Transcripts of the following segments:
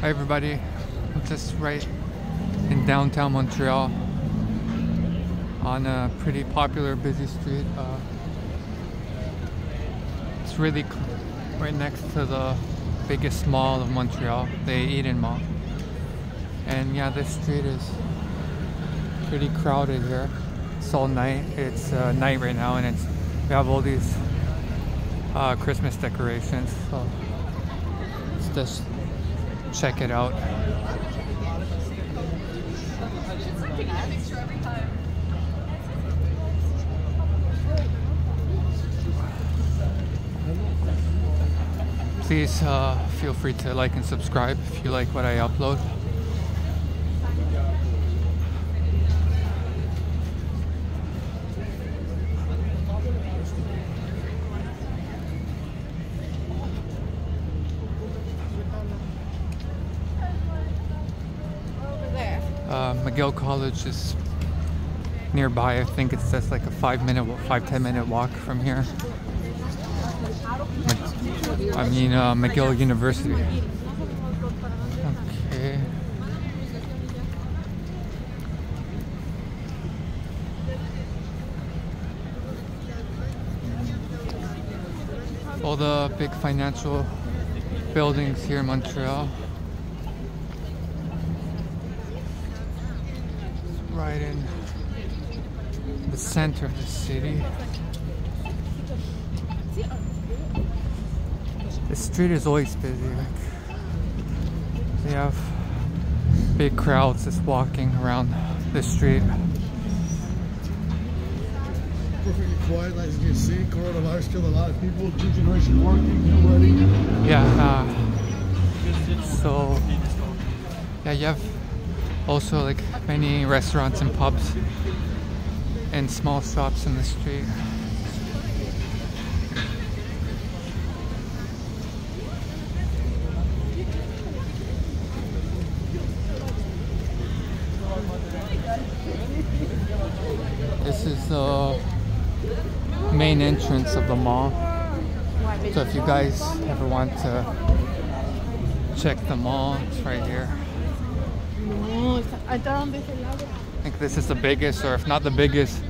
Hi everybody, I'm just right in downtown Montreal on a pretty popular busy street. Uh, it's really right next to the biggest mall of Montreal, the Eaton Mall. And yeah, this street is pretty crowded here. It's all night. It's uh, night right now, and it's we have all these uh, Christmas decorations. So let's just check it out. Please uh, feel free to like and subscribe if you like what I upload. McGill College is nearby. I think it's just like a five minute, five ten minute walk from here. I mean uh, McGill University. Okay. All the big financial buildings here in Montreal. Right in the center of the city. The street is always busy. Like they have big crowds just walking around the street. perfectly quiet, like you can see. Coronavirus killed a lot of people. Two generation working, nobody. Yeah. Uh, so yeah, you have also like many restaurants and pubs and small shops in the street. This is the main entrance of the mall. So if you guys ever want to check the mall, it's right here. I think this is the biggest, or if not the biggest,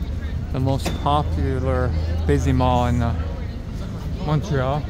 the most popular busy mall in uh, Montreal.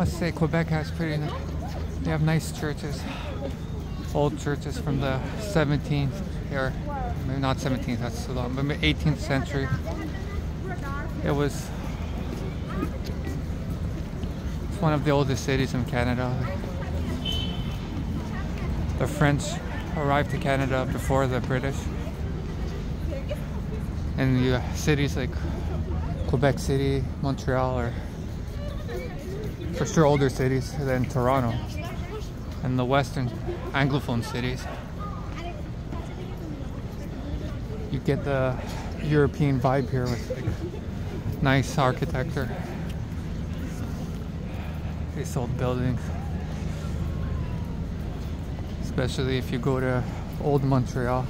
Must say Quebec has pretty, they have nice churches. old churches from the 17th or maybe not 17th, that's too long, but 18th century. It was it's one of the oldest cities in Canada. The French arrived to Canada before the British. And the cities like Quebec City, Montreal are for sure older cities than Toronto and the western anglophone cities. You get the European vibe here with nice architecture. These old buildings. Especially if you go to old Montreal.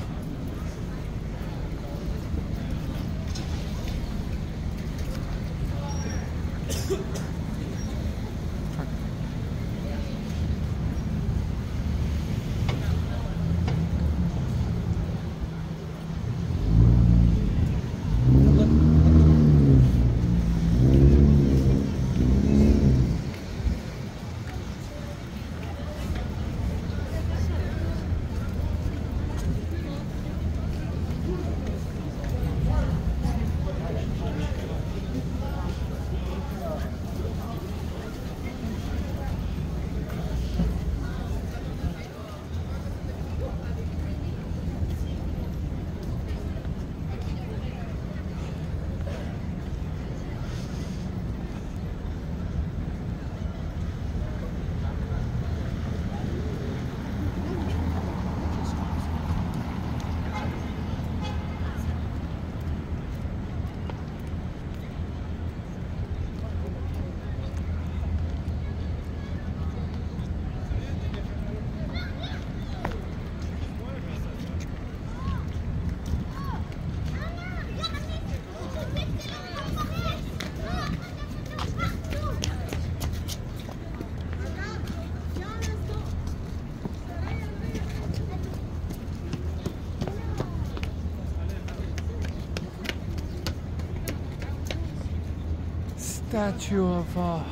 Statue of uh,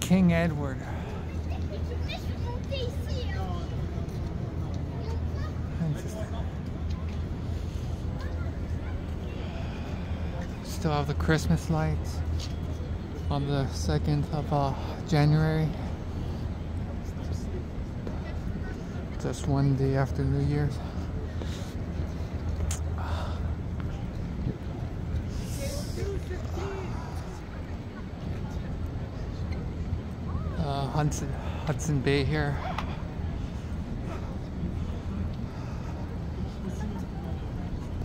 King Edward. Still have the Christmas lights on the 2nd of uh, January. Just one day after New Year's. uh, Hudson, Hudson Bay here.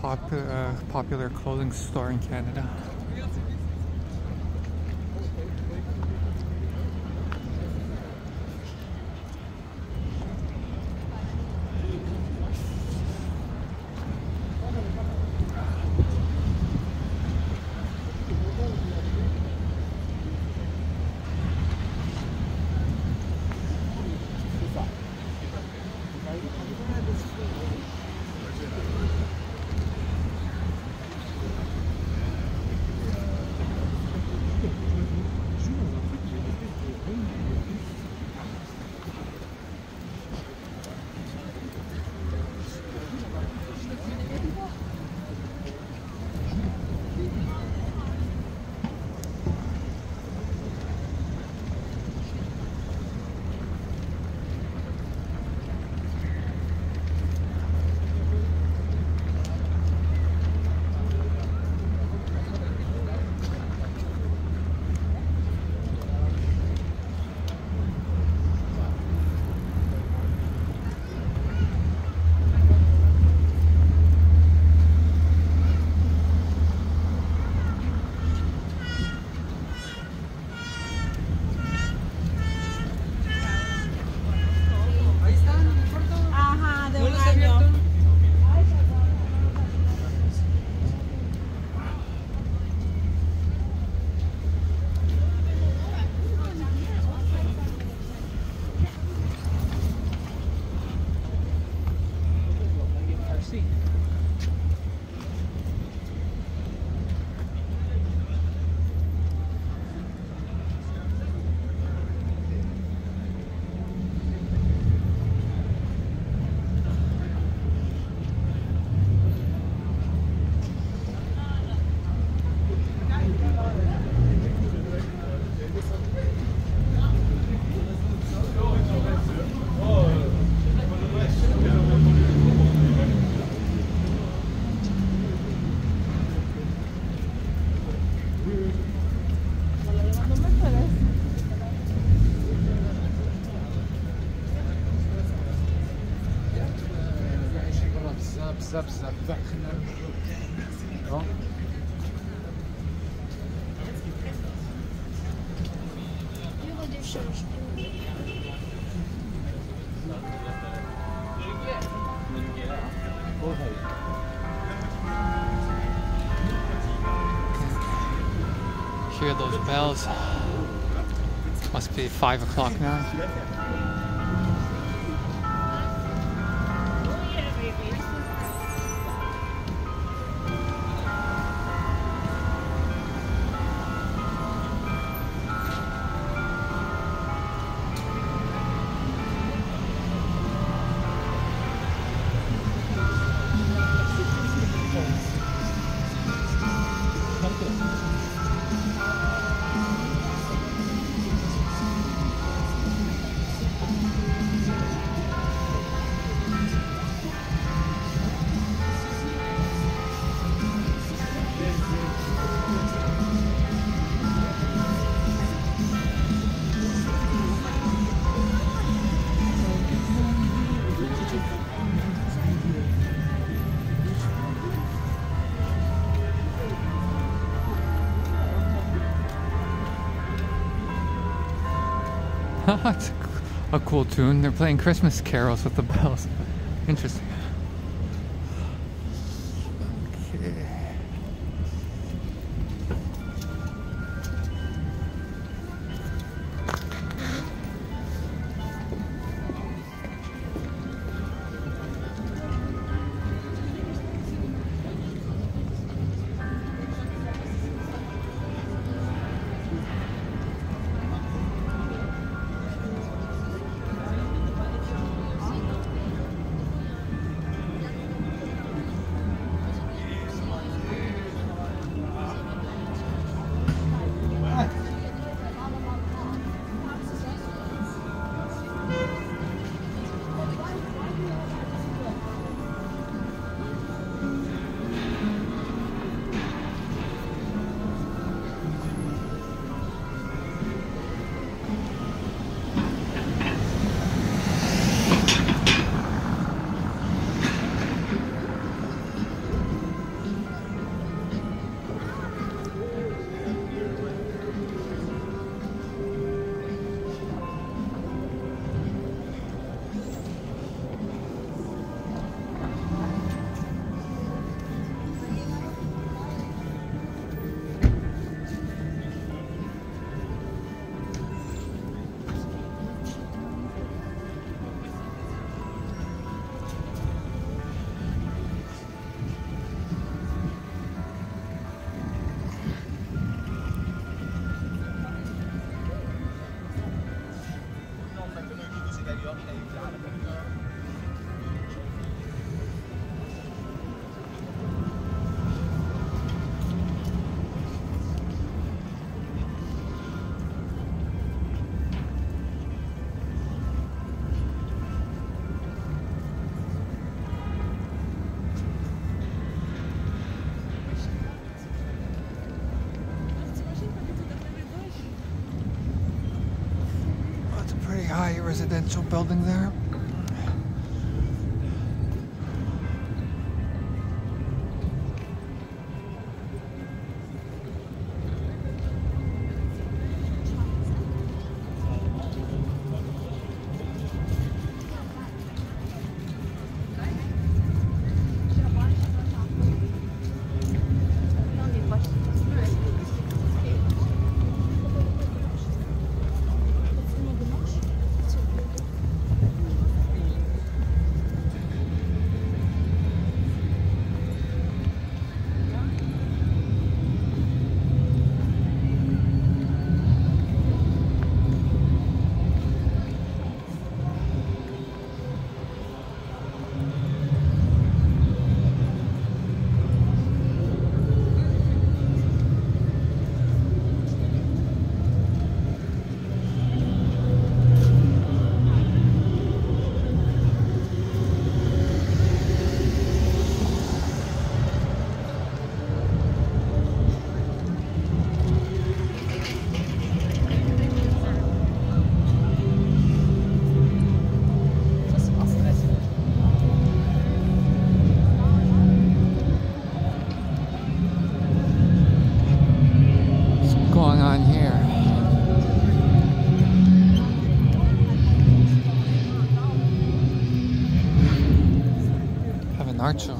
Popular, uh, popular clothing store in Canada. Hear those bells. Must be five o'clock now. It's a cool tune. They're playing Christmas carols with the bells. Interesting. Residential building there. ačiū.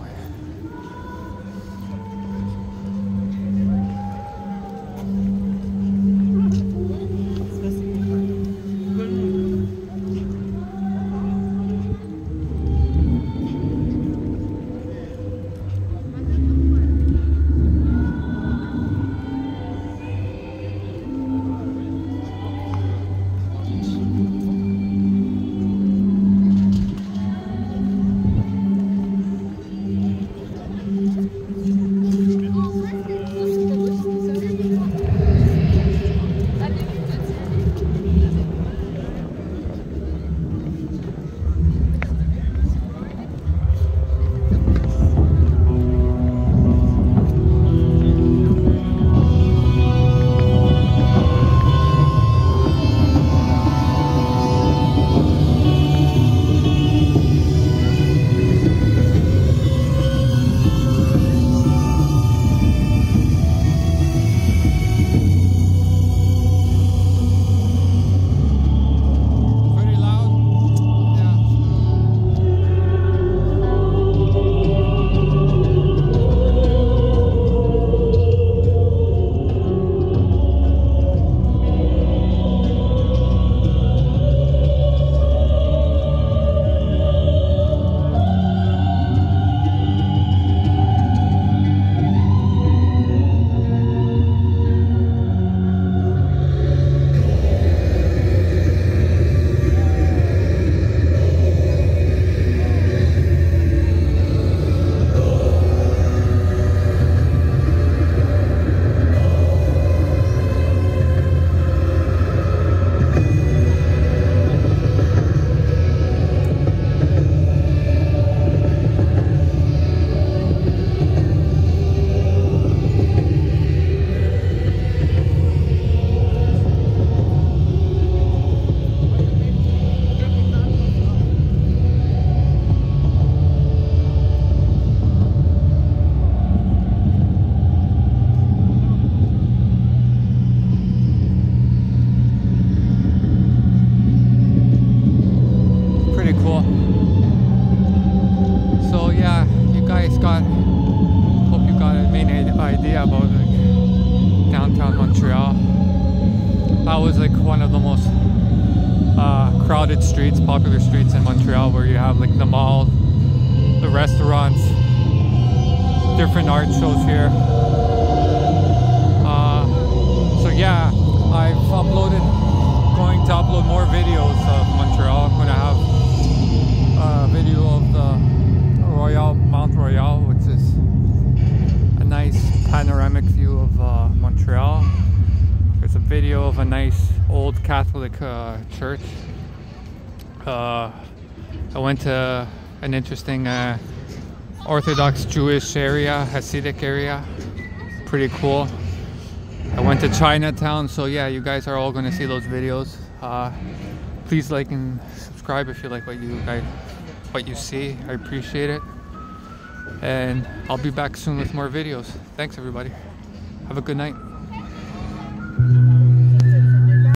Pretty cool. So yeah, you guys got hope you got a main idea about like, downtown Montreal. That was like one of the most uh, crowded streets, popular streets in Montreal, where you have like the mall, the restaurants, different art shows here. Uh, so yeah, I've uploaded, going to upload more videos of Montreal. Gonna have Royal Mount Royal, which is a nice panoramic view of uh, Montreal. There's a video of a nice old Catholic uh, church. Uh, I went to an interesting uh, Orthodox Jewish area, Hasidic area. Pretty cool. I went to Chinatown, so yeah, you guys are all going to see those videos. Uh, please like and subscribe if you like what you guys, what you see. I appreciate it, and I'll be back soon with more videos. Thanks, everybody. Have a good night.